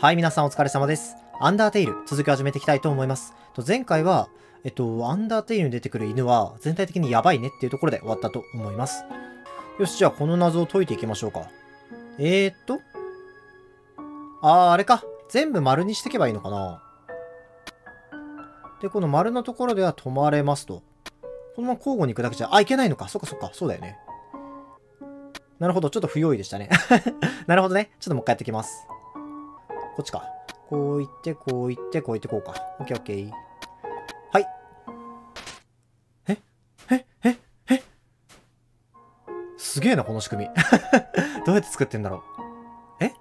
はい、皆さんお疲れ様です。アンダーテイル、続き始めていきたいと思います。と前回は、えっと、アンダーテイルに出てくる犬は全体的にやばいねっていうところで終わったと思います。よし、じゃあこの謎を解いていきましょうか。えーっと。あー、あれか。全部丸にしていけばいいのかな。で、この丸のところでは止まれますと。このまま交互に行くだけじゃ、あ、いけないのか。そっかそっか。そうだよね。なるほど。ちょっと不用意でしたね。なるほどね。ちょっともう一回やっていきます。こっちか。こう行って、こう行って、こう行ってこうか。オッケーオッケー。はい。え？え？え？え？すげえな、この仕組み。どうやって作ってんだろう。え？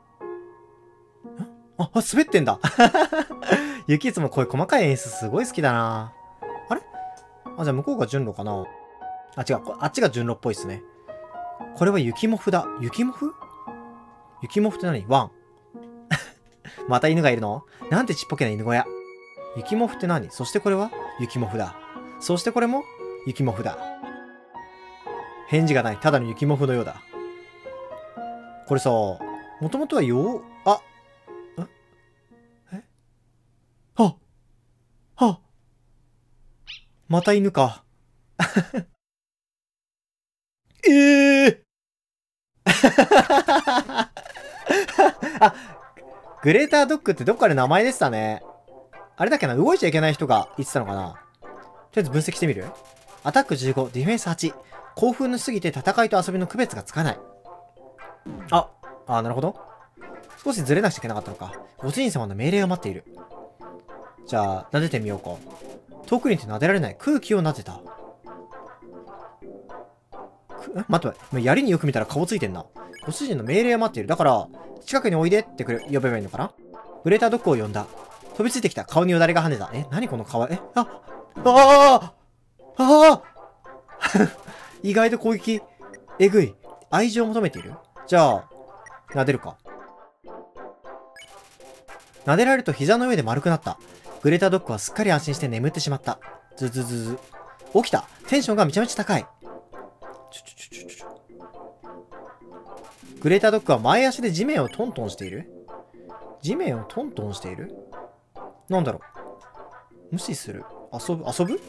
あ、あ、滑ってんだ。雪いつもこういう細かい演出すごい好きだな。あれ？あ、じゃあ向こうが順路かな。あ、違う。こあっちが順路っぽいっすね。これは雪もふだ。雪もふ？雪もふって何？ワン。また犬がいるの？なんてちっぽけな犬小屋。雪もふって何？そしてこれは？雪もふだ。そしてこれも？雪もふだ。返事がない。ただの雪もふのようだ。これさ、もともとはよう、あ、え？えああまた犬か。え えー、あ、グレータードッグってどっかで名前でしたね。あれだっけな動いちゃいけない人が言ってたのかなとりあえず分析してみる？アタック15、ディフェンス8。興奮のすぎて戦いと遊びの区別がつかない。あ、あ、なるほど。少しずれなくちゃいけなかったのか。ご主人様の命令が待っている。じゃあ、撫でてみようか。遠くにいて撫でられない空気を撫でた。く待って待って、槍によく見たら顔ついてんな。ご主人の命令を待っている。だから、近くにおいでってくる、呼べばいいのかな？グレータドッグを呼んだ。飛びついてきた。顔によだれが跳ねた。え、何この顔、え、あ、ああああ 意外と攻撃、えぐい。愛情を求めている？じゃあ、撫でるか。撫でられると膝の上で丸くなった。グレタドッグはすっかり安心して眠ってしまった。ズズズズ。起きた。テンションがめちゃめちゃ高い。ちょちょちょちょちょ。グレータードッグは前足で地面をトントンしている？地面をトントンしている？なんだろう無視する遊ぶ？遊ぶ？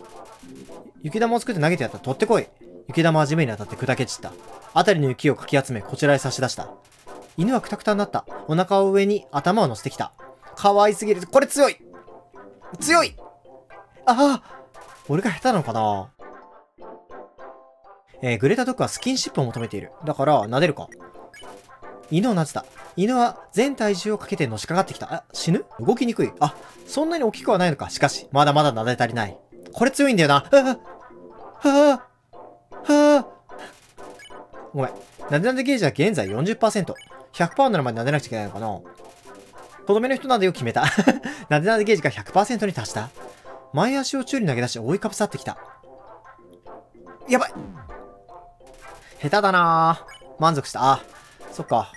雪玉を作って投げてやった。取ってこい。雪玉は地面に当たって砕け散った。辺りの雪をかき集め、こちらへ差し出した。犬はくたくたになった。お腹を上に頭を乗せてきた。可愛すぎる。これ強い強いああ俺が下手なのかな？えー、グレタドッグはスキンシップを求めている。だから、撫でるか。犬を撫でた。犬は全体重をかけてのしかかってきた。あ、死ぬ？動きにくい。あ、そんなに大きくはないのか。しかし、まだまだ撫で足りない。これ強いんだよな。はぁ、はぁ、はぁ。ごめん。撫で撫でゲージは現在40%。100%ならまで撫でなくちゃいけないのかなとどめの人撫でを決めた。撫で撫でゲージが100%に達した。前足を宙に投げ出し覆いかぶさってきた。やばい下手だなぁ。満足した。あ、そっか。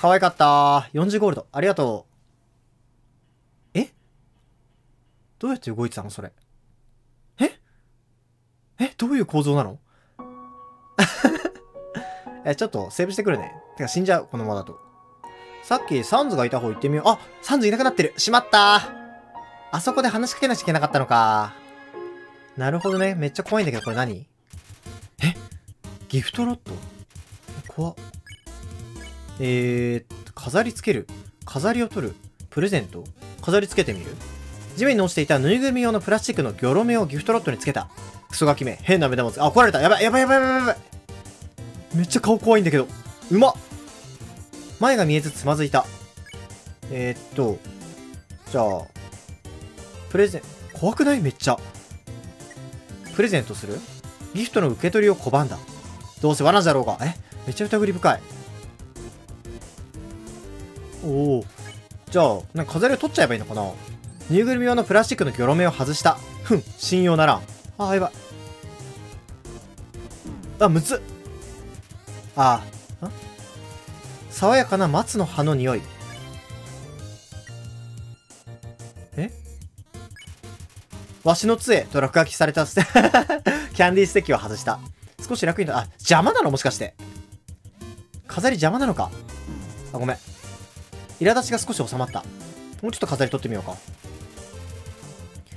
可愛かった40ゴールド。ありがとう。え？どうやって動いてたの？それ。え？え？どういう構造なの？え、ちょっとセーブしてくるね。てか死んじゃう、このままだと。さっきサンズがいた方行ってみよう。あサンズいなくなってるしまったあそこで話しかけなきゃいけなかったのか。なるほどね。めっちゃ怖いんだけど、これ何？ギフトロット？怖っ。えー、飾り付ける？飾りを取る？プレゼント？飾り付けてみる？地面に落ちていたぬいぐるみ用のプラスチックのギョロ目をギフトロットにつけた。クソガキめ。変な目玉つ、あ、怒られた。やばい、やばい、やばい、やばい、やばい。めっちゃ顔怖いんだけど。うまっ前が見えずつまずいた。えー、っと、じゃあ、プレゼン、怖くない？めっちゃ。プレゼントする？ギフトの受け取りを拒んだ。どうせ罠じゃろうが。え？めっちゃ疑り深い。おお。じゃあ、なんか飾りを取っちゃえばいいのかな？ぬいぐるみ用のプラスチックのギョロ目を外した。ふん、信用ならん。あ、やばい。あ、むずっ。ああ、ん爽やかな松の葉の匂い。え？わしの杖と落書きされたステ キャンディーステッキを外した。少し楽にな、あ、邪魔なの？もしかして。飾り邪魔なのかあ、ごめん。苛立ちが少し収まった。もうちょっと飾り取ってみようか。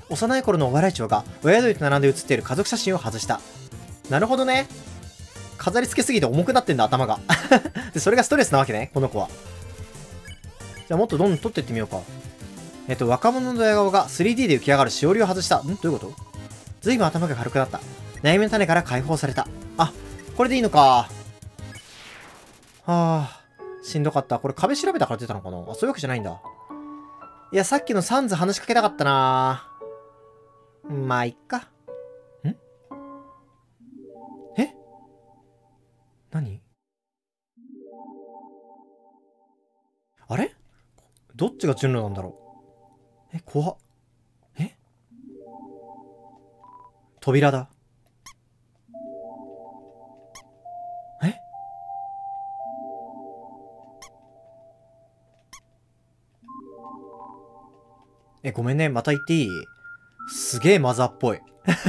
幼い頃のお笑い長が親鳥と並んで写っている家族写真を外した。なるほどね。飾り付けすぎて重くなってんだ、頭が。で、それがストレスなわけね、この子は。じゃあもっとどんどん撮っていってみようか。えっと、若者のドヤ顔が 3D で浮き上がるしおりを外した。ん？どういうこと？ずいぶん頭が軽くなった。悩みの種から解放された。あ、これでいいのか。はあ、しんどかった。これ壁調べたから出たのかな？あ、そういうわけじゃないんだ。いや、さっきのサンズ話しかけたかったなまあ、いっか。ん？え？何？あれ？どっちが順路なんだろう？え、怖っ。え？扉だ。え、ごめんね。また言っていい？すげえマザーっぽい。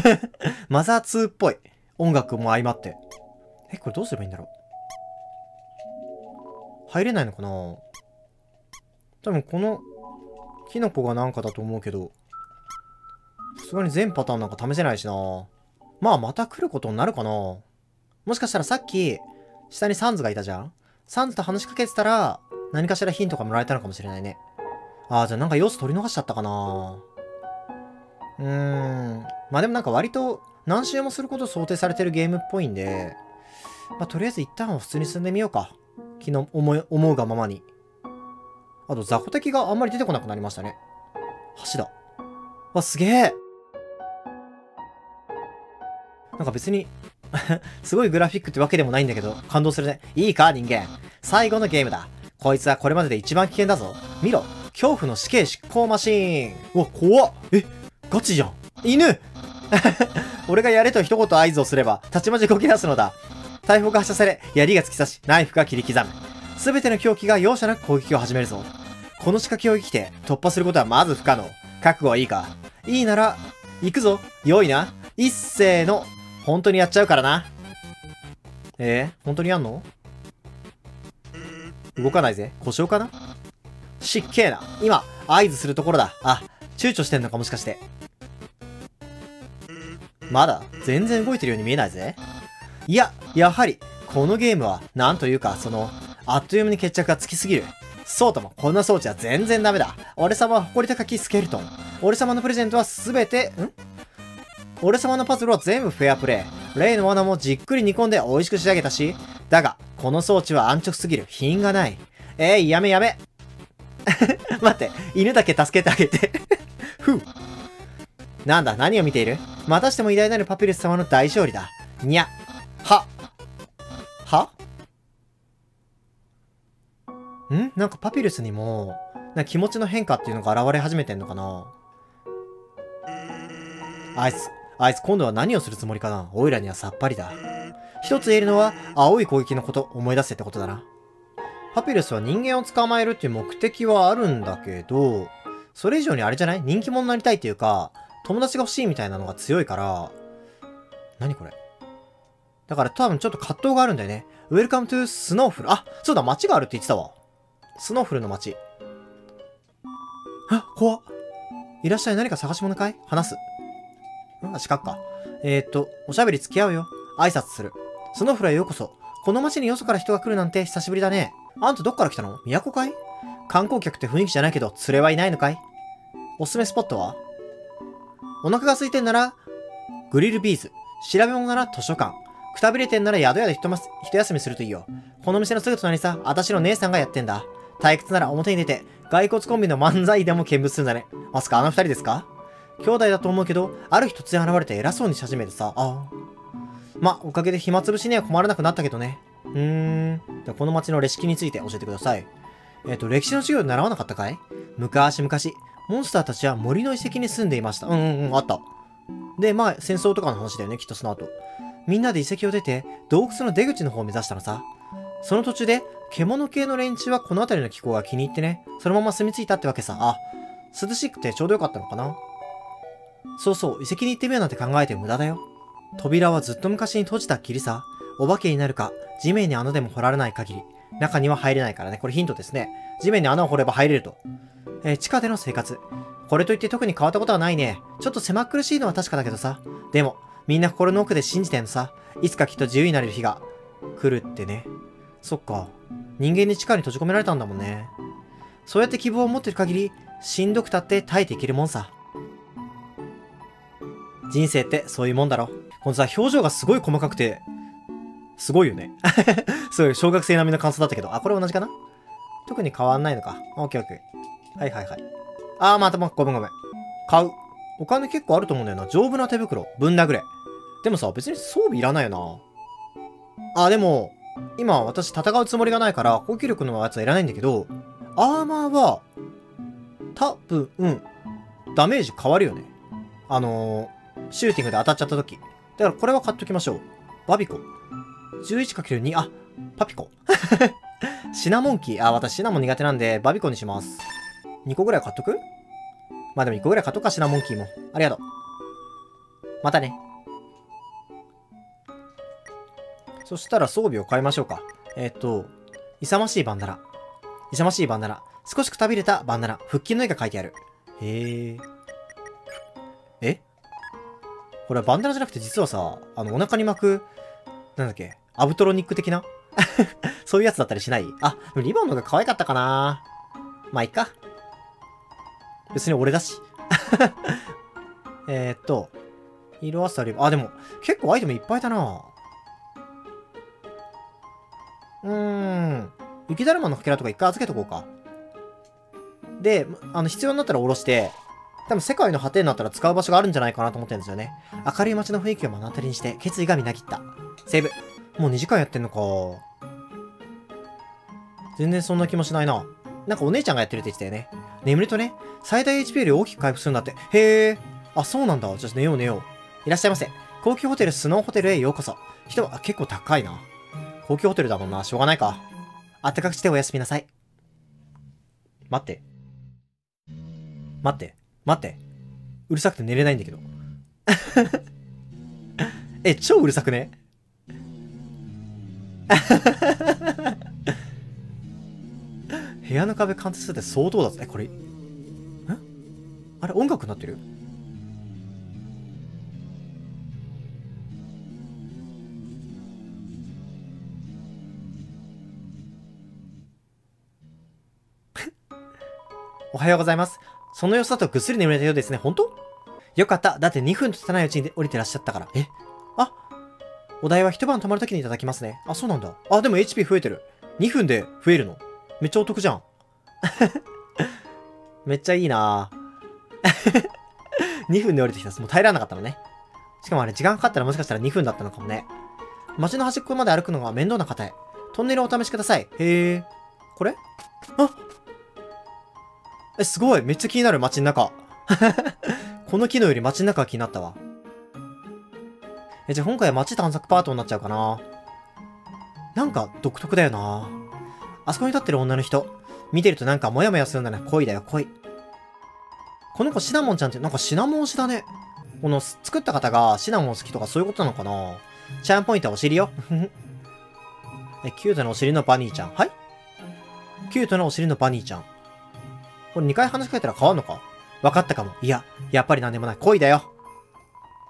マザー2っぽい。音楽も相まって。え、これどうすればいいんだろう？入れないのかな？多分このキノコがなんかだと思うけど、さすがに全パターンなんか試せないしな。まあまた来ることになるかな。もしかしたらさっき、下にサンズがいたじゃん？サンズと話しかけてたら、何かしらヒントがもらえたのかもしれないね。ああ、じゃあなんか要素取り逃しちゃったかな。うーん。まあでもなんか割と何周もすること想定されてるゲームっぽいんで、まあとりあえず一旦は普通に進んでみようか。昨日思い、思うがままに。あと雑魚敵があんまり出てこなくなりましたね。橋だ。わ、すげえなんか別に すごいグラフィックってわけでもないんだけど、感動するね。いいか、人間。最後のゲームだ。こいつはこれまでで一番危険だぞ。見ろ。恐怖の死刑執行マシーン。うわ、怖っ。え、ガチじゃん。犬 俺がやれと一言合図をすれば、たちまち動き出すのだ。大砲が発射され、槍が突き刺し、ナイフが切り刻む。すべての凶器が容赦なく攻撃を始めるぞ。この仕掛けを生きて突破することはまず不可能。覚悟はいいかいいなら、行くぞ。良いな。一斉の、本当にやっちゃうからな。えー、本当にやんの？動かないぜ。故障かな？しっけえな。今、合図するところだ。あ、躊躇してんのかもしかして。まだ、全然動いてるように見えないぜ。いや、やはり、このゲームは、なんというか、その、あっという間に決着がつきすぎる。そうとも、こんな装置は全然ダメだ。俺様は誇り高きスケルトン。俺様のプレゼントはすべて、ん？俺様のパズルは全部フェアプレイ。例の罠もじっくり煮込んで美味しく仕上げたし。だが、この装置は安直すぎる。品がない。えい、やめやめ。待って、犬だけ助けてあげて ふう。なんだ、何を見ている？またしても偉大なるパピルス様の大勝利だ。にゃ。は。は？ん？なんかパピルスにも、な気持ちの変化っていうのが現れ始めてんのかな？あいつ、あいつ今度は何をするつもりかな？オイラにはさっぱりだ。一つ言えるのは、青い攻撃のこと思い出せってことだな。パピルスは人間を捕まえるっていう目的はあるんだけど、それ以上にあれじゃない？人気者になりたいっていうか、友達が欲しいみたいなのが強いから、何これ？だから多分ちょっと葛藤があるんだよね。Welcome to Snowful。あ、そうだ、街があるって言ってたわ。スノーフルの街。あ、怖っ。いらっしゃい、何か探し物かい？話す。んあ、四角か。えー、っと、おしゃべり付き合うよ。挨拶する。スノーフルへようこそ。この街によそから人が来るなんて久しぶりだね。あんたどっから来たの？都かい観光客って雰囲気じゃないけど、連れはいないのかい？おすすめスポットは？お腹が空いてんなら、グリルビーズ。調べ物なら図書館。くたびれてんなら宿屋で一休みするといいよ。この店のすぐ隣さ、あたしの姉さんがやってんだ。退屈なら表に出て、骸骨コンビの漫才でも見物するんだね。まさかあの二人ですか？兄弟だと思うけど、ある日突然現れて偉そうにし始めてさ、ああ。ま、おかげで暇つぶしには困らなくなったけどね。うーん。じゃこの街の歴史について教えてください。えっ、ー、と、歴史の授業で習わなかったかい？昔々、モンスターたちは森の遺跡に住んでいました。うんうんうん、あった。で、まあ、戦争とかの話だよね、きっとその後。みんなで遺跡を出て、洞窟の出口の方を目指したのさ。その途中で、獣系の連中はこの辺りの気候が気に入ってね、そのまま住み着いたってわけさ。あ、涼しくてちょうどよかったのかな。そうそう、遺跡に行ってみようなんて考えて無駄だよ。扉はずっと昔に閉じたっきりさ。お化けになるか、地面に穴でも掘られない限り、中には入れないからね。これヒントですね。地面に穴を掘れば入れると。えー、地下での生活。これといって特に変わったことはないね。ちょっと狭苦しいのは確かだけどさ。でも、みんな心の奥で信じてんのさ。いつかきっと自由になれる日が来るってね。そっか。人間に地下に閉じ込められたんだもんね。そうやって希望を持ってる限り、しんどくたって耐えていけるもんさ。人生ってそういうもんだろ。このさ、表情がすごい細かくて、すごいよね。すごい、小学生並みの感想だったけど。あ、これ同じかな？特に変わんないのか。オッケーオッケー。はいはいはい。あー、またま、ごめんごめん。買う。お金結構あると思うんだよな。丈夫な手袋。ぶん殴れ。でもさ、別に装備いらないよな。あ、でも、今私戦うつもりがないから、高級力のやつはいらないんだけど、アーマーは、多分、うん、ダメージ変わるよね。あのー、シューティングで当たっちゃった時。だからこれは買っときましょう。バビコ。11×2、あ、パピコ。シナモンキー。あ、私シナモン苦手なんで、バビコにします。2個ぐらい買っとく？まあでも1個ぐらい買っとくか、シナモンキーも。ありがとう。またね。そしたら装備を変えましょうか。えっ、と、勇ましいバンダナ。勇ましいバンダナ。少しくたびれたバンダナ。腹筋の絵が書いてある。へえ。え？これはバンダナじゃなくて実はさ、あの、お腹に巻く、なんだっけ、アブトロニック的な？そういうやつだったりしない？あ、でもリボンの方が可愛かったかなまあ、いっか。別に俺だし。えっと、色あさり、あ、でも、結構アイテムいっぱいだなうーん。雪だるまのかけらとか一回預けとこうか。で、あの、必要になったら下ろして、多分世界の果てになったら使う場所があるんじゃないかなと思ってるんですよね。明るい街の雰囲気を目の当たりにして決意がみなぎった。セーブ。もう2時間やってんのか。全然そんな気もしないな。なんかお姉ちゃんがやってるって言ってたよね。眠るとね、最大 HP より大きく回復するんだって。へえ。あ、そうなんだ。じゃあ寝よう寝よう。いらっしゃいませ。高級ホテルスノーホテルへようこそ。人は結構高いな。高級ホテルだもんな。しょうがないか。あったかくしておやすみなさい。待って。待って。待って。うるさくて寝れないんだけど。え、超うるさくね？部屋の壁貫通するって相当だぞ。え、これ、んあれ音楽になってる？おはようございます。その様子だとぐっすり眠れたようですね。本当？よかった。だって2分と経たないうちに降りてらっしゃったから。え？お題は一晩泊まるときにいただきますね。あ、そうなんだ。あ、でも HP 増えてる。2分で増えるの？めっちゃお得じゃん。めっちゃいいな 2分で降りてきた。もう耐えられなかったのね。しかもあれ、時間かかったらもしかしたら2分だったのかもね。街の端っこまで歩くのが面倒な方へ。トンネルをお試しください。へえ。これ？あえ、すごいめっちゃ気になる街の中。この機能より街の中が気になったわ。え、じゃあ今回は街探索パートになっちゃうかな。なんか独特だよな。あそこに立ってる女の人。見てるとなんかモヤモヤするんだね。恋だよ、恋。この子シナモンちゃんってなんかシナモン推しだね。この作った方がシナモン好きとかそういうことなのかなチャームポイントはお尻よ。え、キュートなお尻のバニーちゃん。はい？キュートなお尻のバニーちゃん。これ2回話しかけたら変わんのか？分かったかも。いや、やっぱりなんでもない。恋だよ。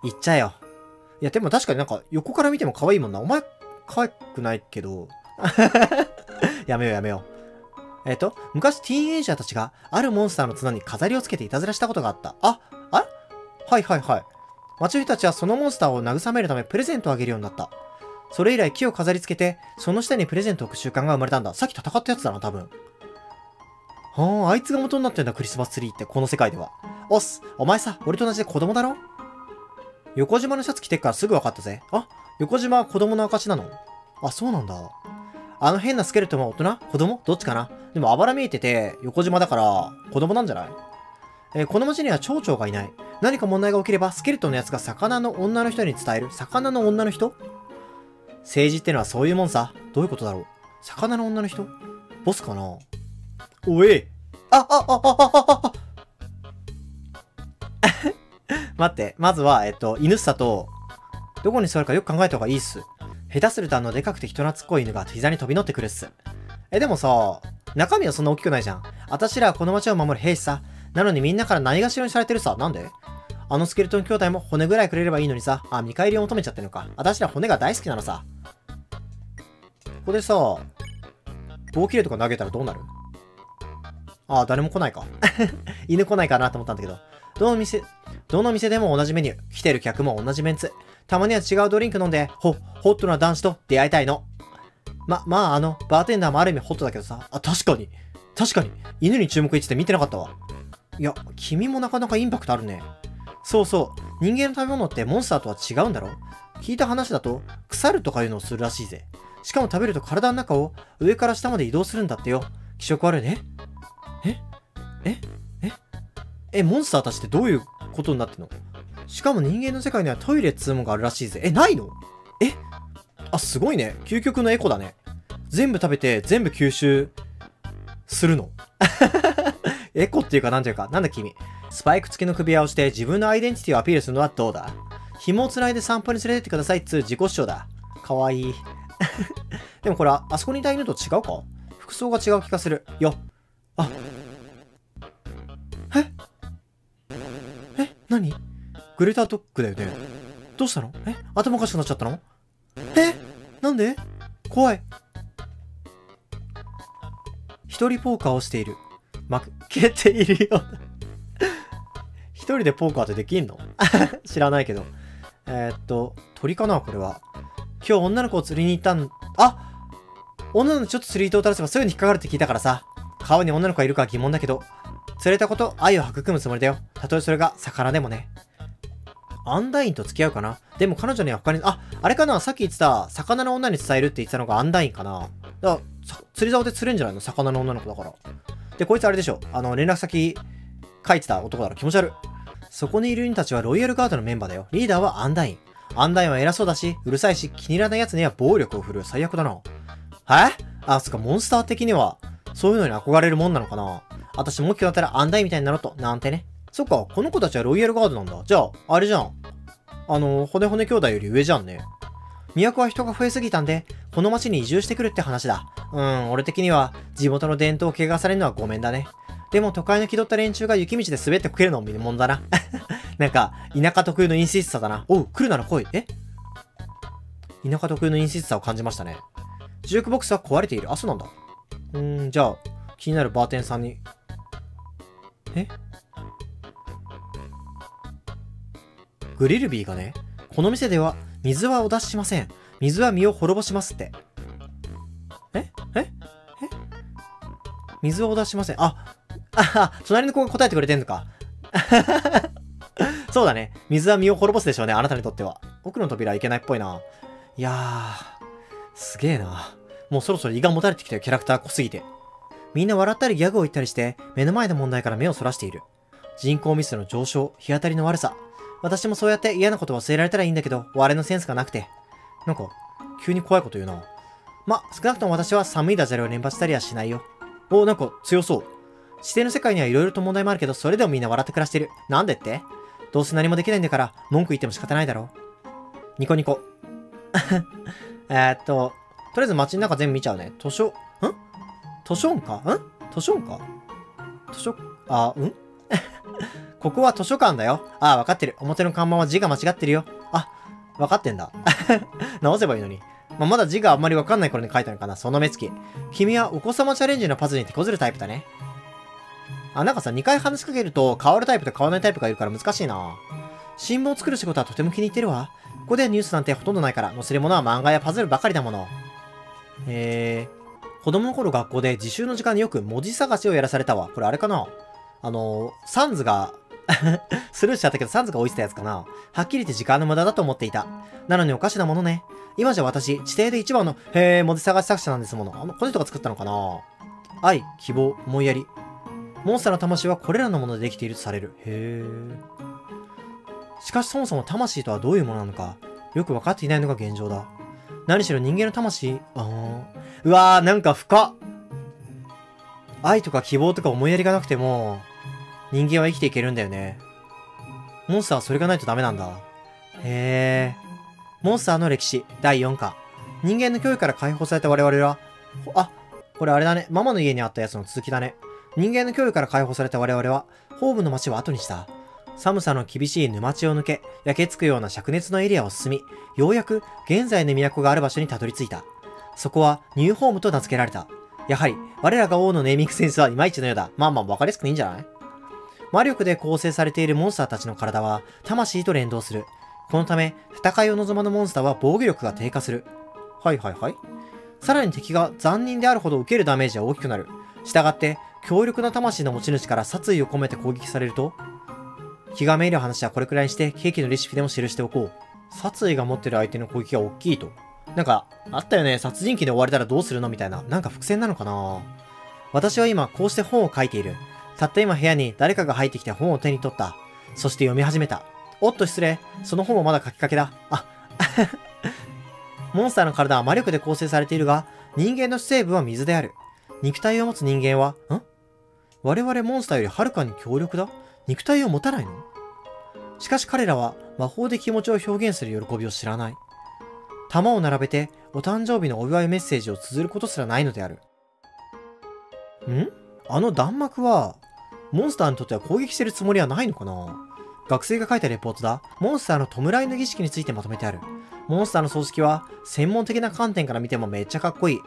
言っちゃえよ。いや、でも確かになんか横から見ても可愛いもんな。お前、可愛くないけど。やめようやめよう。えっ、ー、と、昔ティーンエイジャーたちがあるモンスターの角に飾りをつけていたずらしたことがあった。あ、あはいはいはい。町の人たちはそのモンスターを慰めるためプレゼントをあげるようになった。それ以来木を飾り付けて、その下にプレゼントを置く習慣が生まれたんだ。さっき戦ったやつだな、多分。はあ、あいつが元になってんだ、クリスマスツリーって、この世界では。おっす、お前さ、俺と同じで子供だろ？横島のシャツ着てっからすぐ分かったぜ。あ、横島は子供の証なの？あ、そうなんだ。あの変なスケルトンは大人？子供？どっちかな？でもあばら見えてて、横島だから、子供なんじゃない？えー、この町には町長がいない。何か問題が起きれば、スケルトンのやつが魚の女の人に伝える。魚の女の人？政治ってのはそういうもんさ。どういうことだろう？魚の女の人？ボスかな？おいあ、あ、あ、あ、あ、あ、あ、待って、まずは、えっと、犬さと、どこに座るかよく考えた方がいいっす。下手するとあの、でかくて人懐っこい犬が膝に飛び乗ってくるっす。え、でもさ、中身はそんな大きくないじゃん。私らはこの街を守る兵士さ。なのにみんなからないがしろにされてるさ。なんで？あのスケルトン兄弟も骨ぐらいくれればいいのにさ。あ、見返りを求めちゃってるのか。私ら骨が大好きなのさ。ここでさ、棒切れとか投げたらどうなる？あ、誰も来ないか。犬来ないかなと思ったんだけど。どの店、どの店でも同じメニュー。来てる客も同じメンツ。たまには違うドリンク飲んで、ほ、ホットな男子と出会いたいの。ま、まあ、あの、バーテンダーもある意味ホットだけどさ。あ、確かに。確かに。犬に注目位置って見てなかったわ。いや、君もなかなかインパクトあるね。そうそう。人間の食べ物ってモンスターとは違うんだろ？聞いた話だと、腐るとかいうのをするらしいぜ。しかも食べると体の中を上から下まで移動するんだってよ。気色悪いね。え？え？え？え、モンスターたちってどういうことになってんの？しかも人間の世界にはトイレっつうもんがあるらしいぜ。え、ないの？え？あ、すごいね。究極のエコだね。全部食べて全部吸収するの。エコっていうかなんていうか、なんだ君？スパイク付きの首輪をして自分のアイデンティティをアピールするのはどうだ？紐を繋いで散歩に連れてってくださいっつう自己主張だ。かわいい。でもこれ、あそこにいた犬と違うか？服装が違う気がする。よ。あ。何？グレタードッグだよね。どうしたの？え？頭おかしくなっちゃったの？え？なんで？怖い。一人ポーカーをしている。負けているよ一人でポーカーってできんの？知らないけど。えー、っと、鳥かなこれは。今日女の子を釣りに行ったん、あ？女の子ちょっと釣り糸を垂らせばすぐに引っかかるって聞いたからさ。川に女の子がいるか疑問だけど、釣れたこと愛を育むつもりだよ。たとえそれが魚でもね。アンダインと付き合うかな？でも彼女には他に、あ、あれかな？さっき言ってた、魚の女に伝えるって言ってたのがアンダインかな？だから、釣り竿で釣れんじゃないの？魚の女の子だから。で、こいつあれでしょ？あの、連絡先書いてた男だろ気持ち悪い。そこにいる人たちはロイヤルガードのメンバーだよ。リーダーはアンダイン。アンダインは偉そうだし、うるさいし、気に入らない奴には暴力を振るう。最悪だな。え？あ、そっか、モンスター的には、そういうのに憧れるもんなのかな？私も大きくなったらアンダインみたいになろうと、なんてね。そっか、この子たちはロイヤルガードなんだ。じゃあ、あれじゃん。あの、骨骨兄弟より上じゃんね。都は人が増えすぎたんで、この町に移住してくるって話だ。うん、俺的には、地元の伝統を怪我されるのはごめんだね。でも都会の気取った連中が雪道で滑ってこけるのも見るもんだな。なんか、田舎特有の陰湿さだな。おう、来るなら来い。え？田舎特有の陰湿さを感じましたね。ジュークボックスは壊れている。あ、そうなんだ。うーん、じゃあ、気になるバーテンさんに。え？グリルビーがね、この店では水はお出ししません。水は身を滅ぼしますって。え？え？え？水はお出ししません。あ、あ、隣の子が答えてくれてんのか。そうだね。水は身を滅ぼすでしょうね、あなたにとっては。奥の扉はいけないっぽいな。いやー、すげえな。もうそろそろ胃が持たれてきたよ、キャラクター濃すぎて。みんな笑ったりギャグを言ったりして、目の前の問題から目をそらしている。人口密度の上昇、日当たりの悪さ。私もそうやって嫌なこと忘れられたらいいんだけど、我のセンスがなくて。なんか、急に怖いこと言うな。ま、少なくとも私は寒いダジャレを連発したりはしないよ。お、なんか強そう。指定の世界には色々と問題もあるけど、それでもみんな笑って暮らしてる。なんでって？どうせ何もできないんだから、文句言っても仕方ないだろ。ニコニコ。えっと、とりあえず街の中全部見ちゃうね。図書、図書館？ん？図書館？か図書、あ、うん？ここは図書館だよ。ああ、わかってる。表の看板は字が間違ってるよ。あ、わかってんだ。直せばいいのに。まあ、まだ字があんまりわかんない頃に書いたのかな。その目つき。君はお子様チャレンジのパズルに手こずるタイプだね。あ、なんかさ、2回話しかけると変わるタイプと変わらないタイプがいるから難しいな。新聞を作る仕事はとても気に入ってるわ。ここではニュースなんてほとんどないから、載せるものは漫画やパズルばかりだもの。へえ。子供の頃学校で自習の時間によく文字探しをやらされたわ。これあれかな？あの、サンズが スルーしちゃったけどサンズが置いてたやつかな？はっきり言って時間の無駄だと思っていた。なのにおかしなものね。今じゃ私、地底で一番の、へえ、文字探し作者なんですもの。あの、この人が作ったのかな？愛、希望、思いやり。モンスターの魂はこれらのものでできているとされる。へえ。しかしそもそも魂とはどういうものなのか、よくわかっていないのが現状だ。何しろ人間の魂、あ。うわー、なんか深っ。愛とか希望とか思いやりがなくても、人間は生きていけるんだよね。モンスターはそれがないとダメなんだ。へえ。モンスターの歴史第4巻。人間の脅威から解放された我々は、あ、これあれだね。ママの家にあったやつの続きだね。人間の脅威から解放された我々は、ホームの街を後にした。寒さの厳しい沼地を抜け、焼けつくような灼熱のエリアを進み、ようやく現在の都がある場所にたどり着いた。そこはニューホームと名付けられた。やはり、我らが王のネーミングセンスはいまいちのようだ。まあまあ、わかりやすくていいんじゃない？魔力で構成されているモンスターたちの体は、魂と連動する。このため、戦いを望まぬモンスターは防御力が低下する。はいはいはい。さらに敵が残忍であるほど受けるダメージは大きくなる。したがって、強力な魂の持ち主から殺意を込めて攻撃されると、気がめいる話はこれくらいにして、ケーキのレシピでも記しておこう。殺意が持ってる相手の攻撃が大きいと。なんか、あったよね。殺人鬼で追われたらどうするのみたいな。なんか伏線なのかな私は今、こうして本を書いている。たった今部屋に誰かが入ってきて本を手に取った。そして読み始めた。おっと失礼。その本もまだ書きかけだ。あ、モンスターの体は魔力で構成されているが、人間の主成分は水である。肉体を持つ人間は、ん？我々モンスターよりはるかに強力だ肉体を持たないの？しかし彼らは魔法で気持ちを表現する喜びを知らない。玉を並べてお誕生日のお祝いメッセージを綴ることすらないのである。ん？あの弾幕は、モンスターにとっては攻撃してるつもりはないのかな？学生が書いたレポートだ。モンスターの弔いの儀式についてまとめてある。モンスターの葬式は、専門的な観点から見てもめっちゃかっこいい。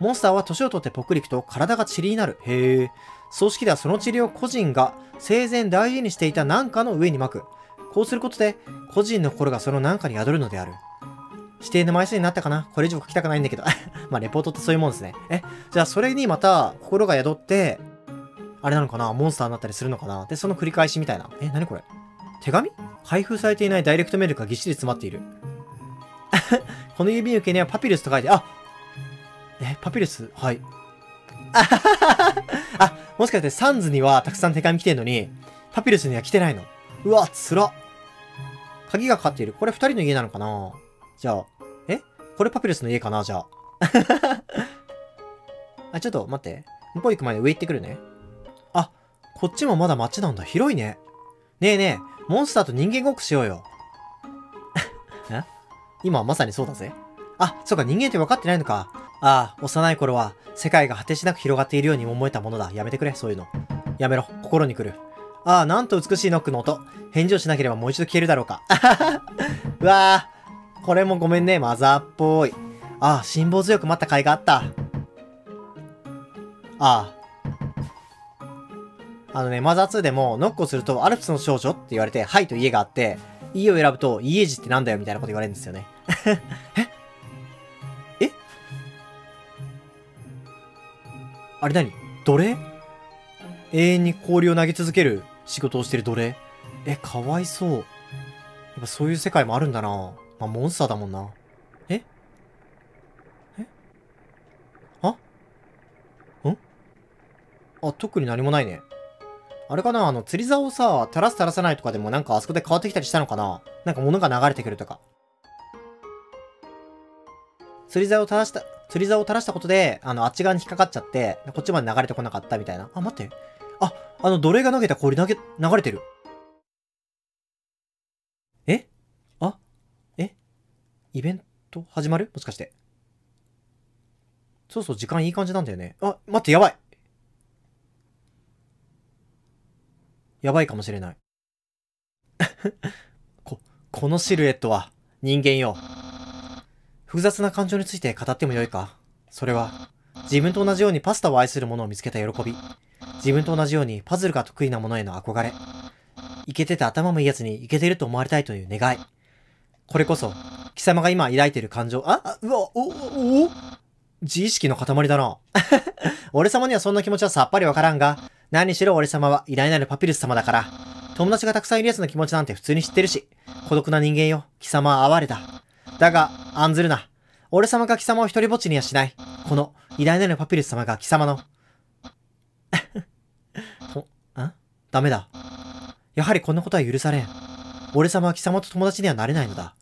モンスターは年を取ってぽっくりくと体が塵になる。へえ。葬式ではその塵を個人が生前大事にしていた何かの上に巻く。こうすることで、個人の心がその何かに宿るのである。指定の枚数になったかな？これ以上書きたくないんだけど。まあ、レポートってそういうもんですね。え、じゃあそれにまた心が宿って、あれなのかな？モンスターになったりするのかな？で、その繰り返しみたいな。え、なにこれ？手紙？開封されていないダイレクトメールがぎっしり詰まっている。この指受けにはパピルスと書いて、あえ、パピルス？はい。あ、もしかしてサンズにはたくさん手紙来てんのに、パピルスには来てないの？うわ、つら。鍵がかかっている。これ二人の家なのかな？じゃあ、え？これパピルスの家かな？じゃあ。あ、ちょっと待って。向こう行く前に上行ってくるね。あ、こっちもまだ街なんだ。広いね。ねえねえ、モンスターと人間ごっこしようよ。え？今まさにそうだぜ。あ、そうか、人間って分かってないのか。ああ、幼い頃は、世界が果てしなく広がっているように思えたものだ。やめてくれ、そういうの。やめろ、心に来る。ああ、なんと美しいノックの音。返事をしなければもう一度消えるだろうか。うわあ、これもごめんね、マザーっぽい。ああ、辛抱強く待った甲斐があった。ああ。あのね、マザー2でもノックをすると、アルプスの少女って言われて、はいと家があって、家を選ぶと、家路ってなんだよみたいなこと言われるんですよね。え？あれ何？奴隷？永遠に氷を投げ続ける仕事をしてる奴隷？え、かわいそう。やっぱそういう世界もあるんだな。まあ、モンスターだもんな。え？え？あ？ん？あ、特に何もないね。あれかな？あの、釣り竿をさ、垂らす垂らさないとかでもなんかあそこで変わってきたりしたのかな？なんか物が流れてくるとか。釣り竿を垂らした、釣り竿を垂らしたことで、あの、あっち側に引っかかっちゃって、こっちまで流れてこなかったみたいな。あ、待って。あ、あの、奴隷が投げた氷投げ、流れてる。え？あ？え？イベント始まる？もしかして。そうそう、時間いい感じなんだよね。あ、待って、やばいやばいかもしれない。こ、このシルエットは人間よ。複雑な感情について語ってもよいかそれは、自分と同じようにパスタを愛する者を見つけた喜び。自分と同じようにパズルが得意なものへの憧れ。イケてて頭もいい奴にイケてると思われたいという願い。これこそ、貴様が今抱いている感情、あ、あうわ、お、お、お自意識の塊だな。俺様にはそんな気持ちはさっぱりわからんが、何しろ俺様は偉大なるパピルス様だから、友達がたくさんいる奴の気持ちなんて普通に知ってるし、孤独な人間よ、貴様は哀れだ。だが、案ずるな。俺様が貴様を一人ぼっちにはしない。この偉大なるパピルス様が貴様の。と、んダメだ。やはりこんなことは許されん。俺様は貴様と友達にはなれないのだ。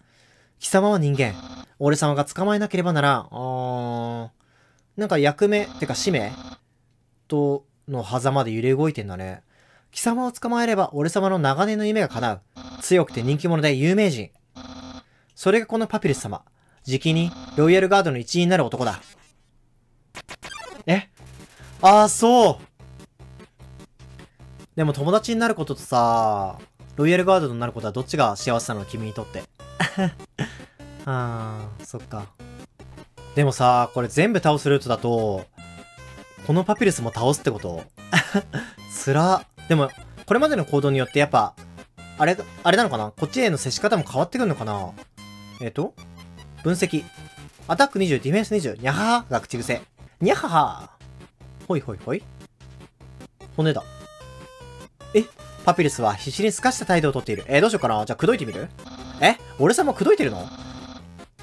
貴様は人間。俺様が捕まえなければならん。あーなんか役目、てか使命？と、の狭間で揺れ動いてんだね。貴様を捕まえれば俺様の長年の夢が叶う。強くて人気者で有名人。それがこのパピルス様。じきにロイヤルガードの一員になる男だ。え？ああ、そうでも友達になることとさ、ロイヤルガードになることはどっちが幸せなの君にとって。あー、そっか。でもさ、これ全部倒すルートだと、このパピルスも倒すってこと？つら。でも、これまでの行動によってやっぱ、あれ、あれなのかな？こっちへの接し方も変わってくるのかな？えっ、ー、と分析。アタック20、ディフェンス20、にゃはーが口癖。にゃははほいほいほい。骨だ。えパピルスは必死に透かした態度をとっている。えー、どうしようかなじゃあ、口説いてみる？え俺様口説いてるの？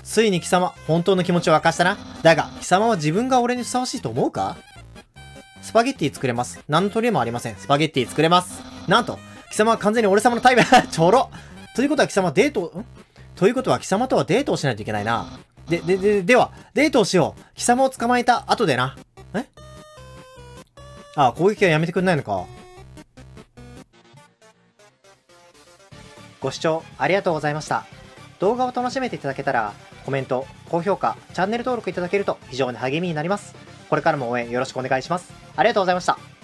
ついに貴様、本当の気持ちを明かしたな。だが、貴様は自分が俺にふさわしいと思うか？スパゲッティ作れます。何の取りもありません。スパゲッティ作れます。なんと、貴様は完全に俺様のタイプちょろということは貴様デート、ん？ということは貴様とはデートをしないといけないな。で、で、で、では、デートをしよう。貴様を捕まえた後でな。え？あ、攻撃はやめてくんないのか。ご視聴ありがとうございました。動画を楽しめていただけたら、コメント、高評価、チャンネル登録いただけると非常に励みになります。これからも応援よろしくお願いします。ありがとうございました。